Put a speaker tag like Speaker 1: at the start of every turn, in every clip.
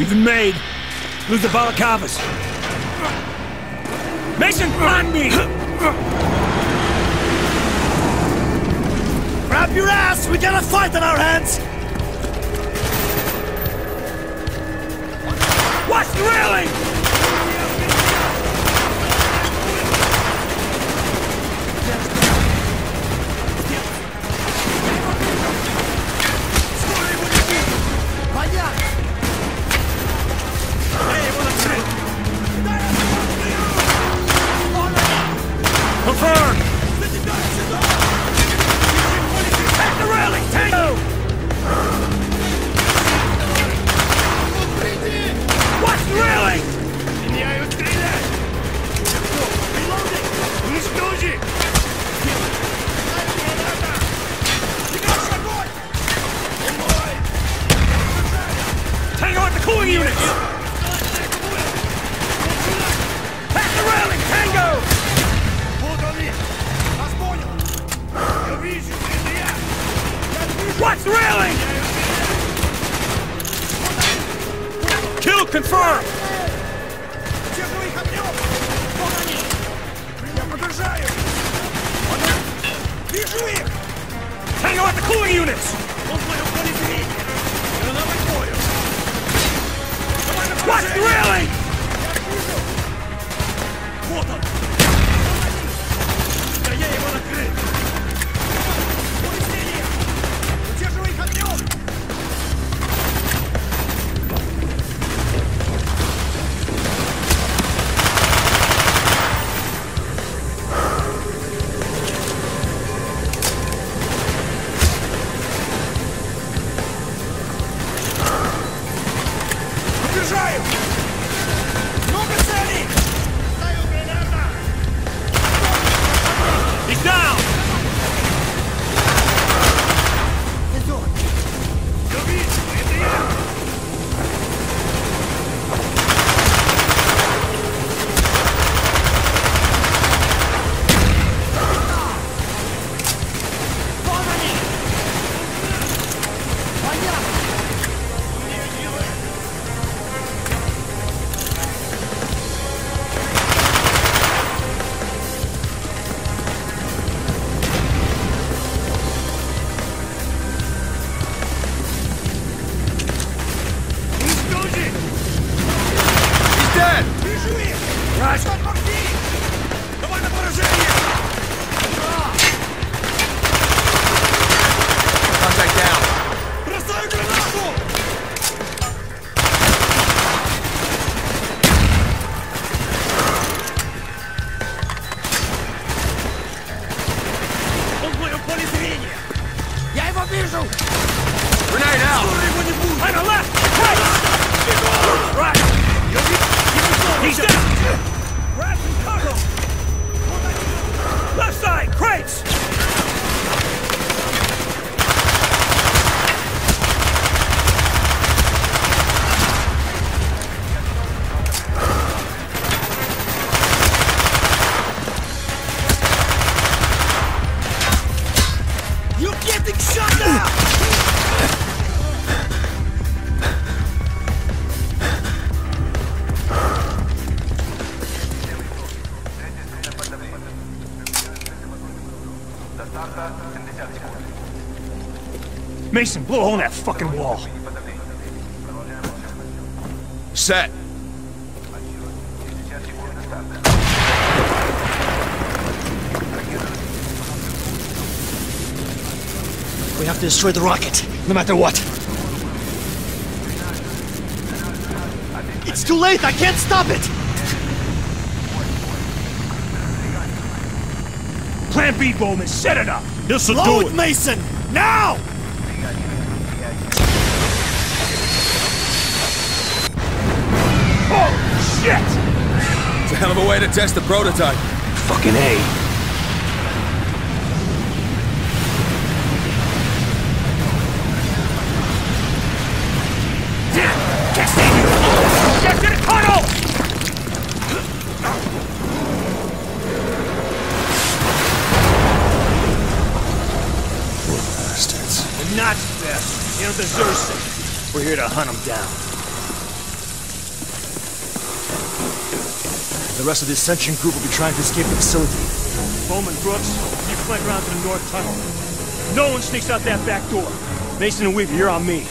Speaker 1: We've been made. Lose the Balaclavas. Mason, on me!
Speaker 2: Grab your ass! We got a fight on our hands!
Speaker 1: The railing! What's Pass the railing, Tango! Watch the railing! Kill confirmed! The cooling units! Watch the Mason, blow a hole in that fucking wall.
Speaker 3: Set.
Speaker 2: We have to destroy the rocket, no matter what. It's too late! I can't stop it!
Speaker 1: Plan B, Bowman. Set it up. This'll
Speaker 2: Load Mason! Now!
Speaker 1: Shit!
Speaker 3: It's a hell of a way to test the prototype.
Speaker 1: Fucking A. Get to the tunnel!
Speaker 3: Bastards.
Speaker 1: The Nazi bastard. They don't deserve it. We're here to hunt them down.
Speaker 2: The rest of the Ascension group will be trying to escape the facility.
Speaker 1: Bowman Brooks, you climb around to the north tunnel. No one sneaks out that back door. Mason and Weaver, you're on me.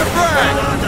Speaker 1: the
Speaker 3: frag!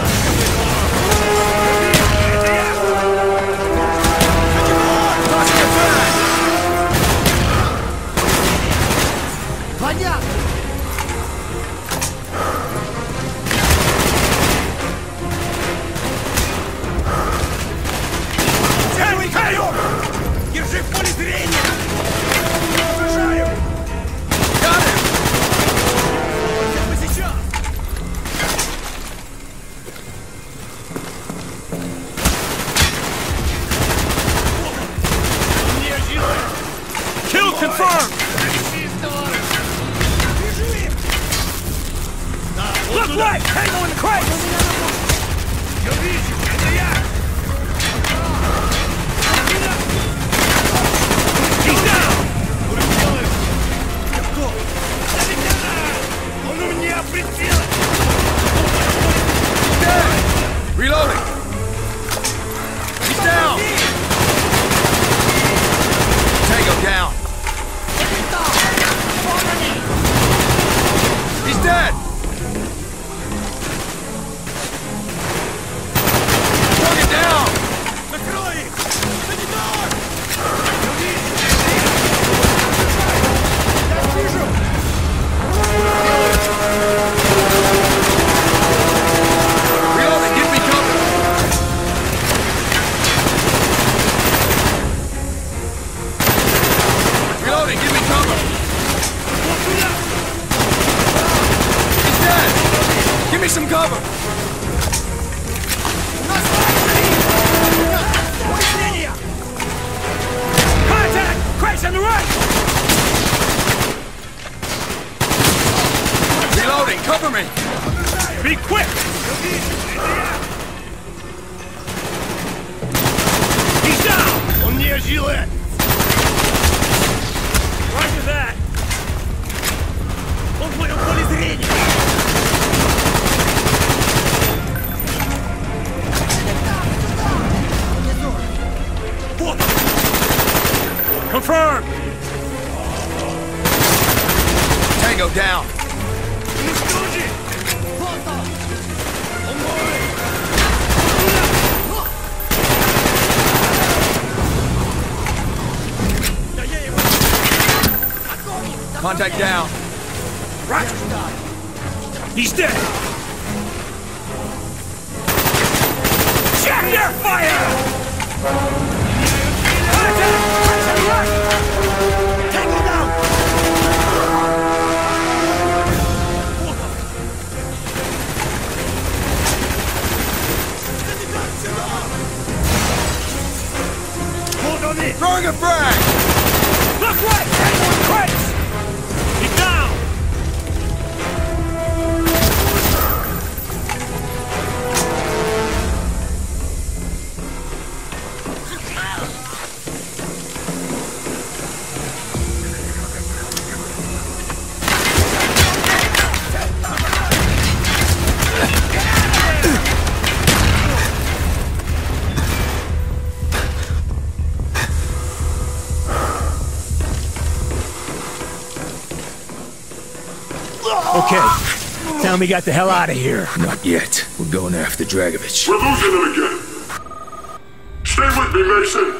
Speaker 1: Contact! Crash on the right!
Speaker 3: Reloading, cover me!
Speaker 1: Be quick! He's down!
Speaker 2: Он не жилет!
Speaker 1: Roger that! Он в моем поле зрения! Вот он! Confirmed!
Speaker 3: Tango down. Contact down.
Speaker 1: Right. He's dead. Check their fire! Tell me got the hell out of here.
Speaker 3: Not yet. We're going after Dragovich.
Speaker 4: We're losing him again. Stay with me, Mason.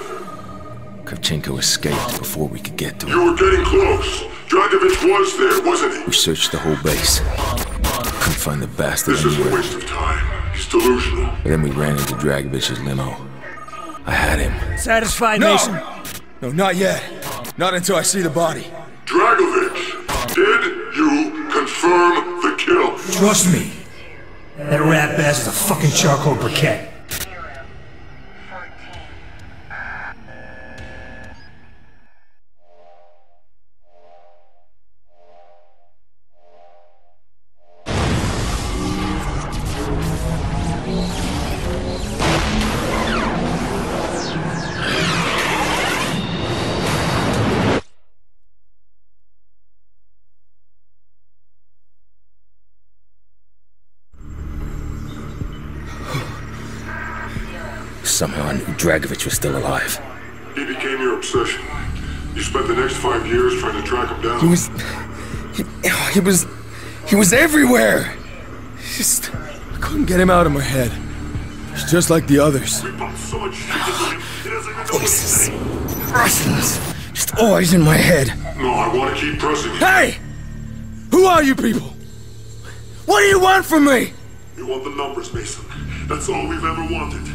Speaker 3: Kravchenko escaped before we could get to him.
Speaker 4: You were getting close. Dragovich was there, wasn't he?
Speaker 3: We searched the whole base. Couldn't find the bastard
Speaker 4: This is a waste of time. He's delusional.
Speaker 3: But then we ran into Dragovich's limo. I had him.
Speaker 1: Satisfied, Mason?
Speaker 3: No, not yet. Not until I see the body.
Speaker 4: Dragovich, did you confirm the kill?
Speaker 1: Trust me. That rat bass is a fucking charcoal briquette.
Speaker 3: Somehow I knew Dragovich was still alive.
Speaker 4: He became your obsession. You spent the next five years trying to track him down.
Speaker 3: He was. He, he was. He was everywhere! Just. I couldn't get him out of my head. He's just like the others.
Speaker 4: We so much shit into him, he doesn't even know what
Speaker 3: Voices. Restless. Just always in my head.
Speaker 4: No, I want to keep pressing you.
Speaker 3: Hey! Who are you people? What do you want from me?
Speaker 4: You want the numbers, Mason. That's all we've ever wanted.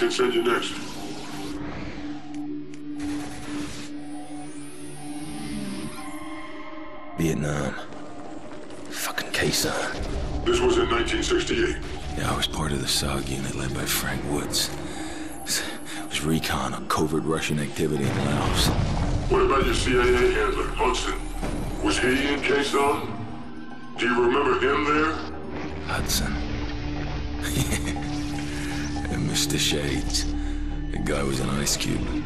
Speaker 4: Washington send you next?
Speaker 3: Vietnam. Fucking Khe Sanh.
Speaker 4: This was in 1968.
Speaker 3: Yeah, I was part of the SOG unit led by Frank Woods. It was recon on covert Russian activity in Laos.
Speaker 4: What about your CIA handler, Hudson? Was he in Khe Sanh? Do you remember him there?
Speaker 3: Hudson. Mr. Shades. The guy was an ice cube.